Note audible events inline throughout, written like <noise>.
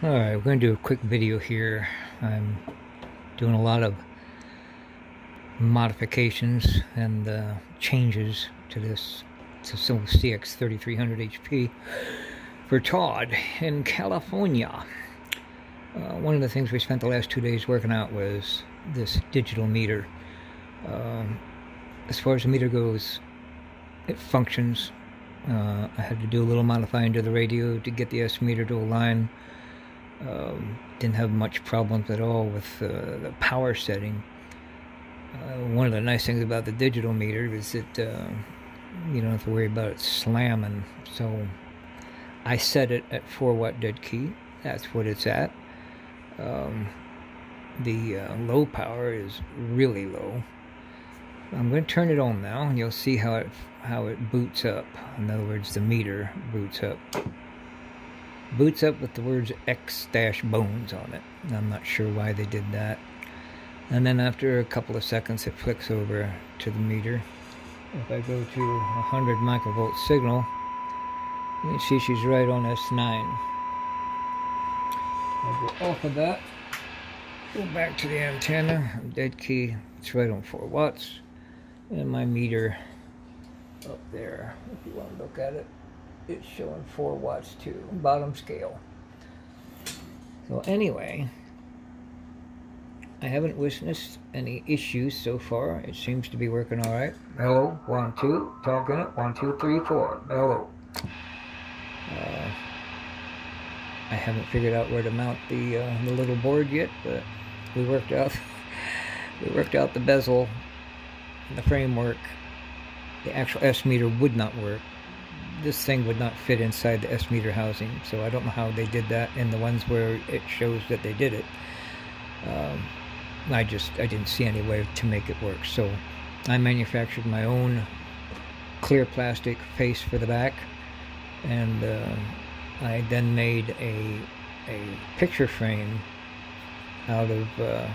Alright, we're going to do a quick video here. I'm doing a lot of modifications and uh, changes to this Silver CX 3300 HP for Todd in California. Uh, one of the things we spent the last two days working out was this digital meter. Um, as far as the meter goes, it functions. Uh, I had to do a little modifying to the radio to get the S meter to align um, didn't have much problems at all with uh, the power setting. Uh, one of the nice things about the digital meter is that uh, you don't have to worry about it slamming. So I set it at 4 watt dead key. That's what it's at. Um, the uh, low power is really low. I'm going to turn it on now, and you'll see how it how it boots up. In other words, the meter boots up boots up with the words X-bones on it. I'm not sure why they did that. And then after a couple of seconds it flicks over to the meter. If I go to a 100 microvolt signal, you can see she's right on S9. I'll go off of that, go back to the antenna, dead key, it's right on 4 watts, and my meter up there, if you want to look at it it's showing 4 watts too, bottom scale. So anyway, I haven't witnessed any issues so far. It seems to be working all right. Hello, one, two, talking it, one, two, three, four. Hello. Uh, I haven't figured out where to mount the uh, the little board yet, but we worked out <laughs> we worked out the bezel, and the framework. The actual S meter would not work this thing would not fit inside the S meter housing so I don't know how they did that in the ones where it shows that they did it um, I just I didn't see any way to make it work. So I manufactured my own clear plastic face for the back and uh, I then made a a picture frame out of uh,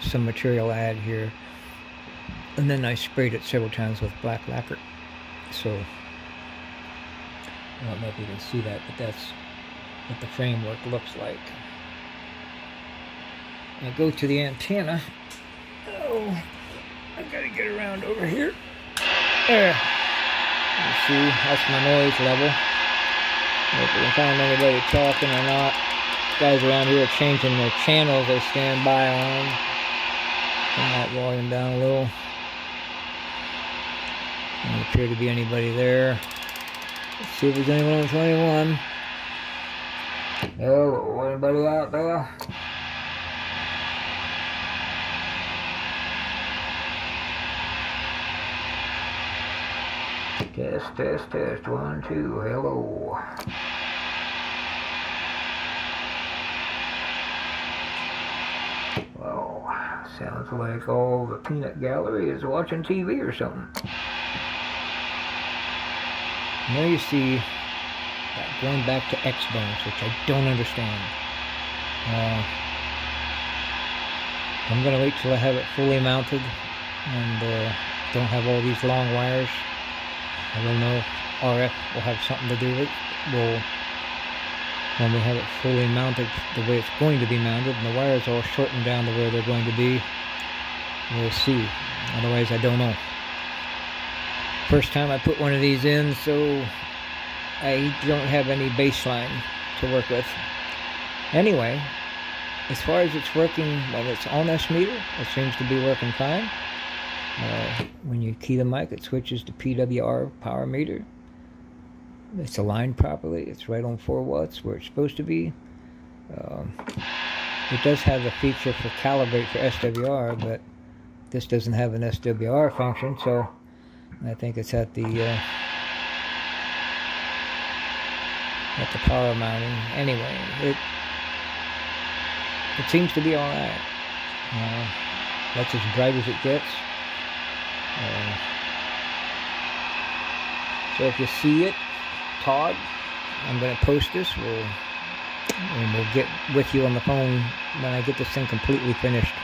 some material I had here and then I sprayed it several times with black lacquer. So I don't know if you can see that, but that's what the framework looks like. I go to the antenna. Oh, I've gotta get around over here. There. You see, that's my noise level. If we can find anybody talking or not. Guys around here are changing their channels they stand by on. Turn that volume down a little. Don't appear to be anybody there. Let's see if there's anyone on 21. Hello, anybody out there? Test, test, test. One, two. Hello. Well, sounds like all the peanut gallery is watching TV or something. Now you see going back to X-bones, which I don't understand. Uh, I'm going to wait till I have it fully mounted and uh, don't have all these long wires. I don't know if RF will have something to do with it. When we have it fully mounted the way it's going to be mounted and the wires all shortened down to where they're going to be, we'll see. Otherwise, I don't know. First time I put one of these in, so I don't have any baseline to work with. Anyway, as far as it's working when it's on S meter, it seems to be working fine. Uh, when you key the mic, it switches to PWR power meter. It's aligned properly. It's right on 4 watts where it's supposed to be. Um, it does have a feature for calibrate for SWR, but this doesn't have an SWR function, so I think it's at the uh, at the power mounting. Anyway, it it seems to be all right. Uh, that's as bright as it gets. Uh, so if you see it, Todd, I'm going to post this. We'll and we'll get with you on the phone when I get this thing completely finished.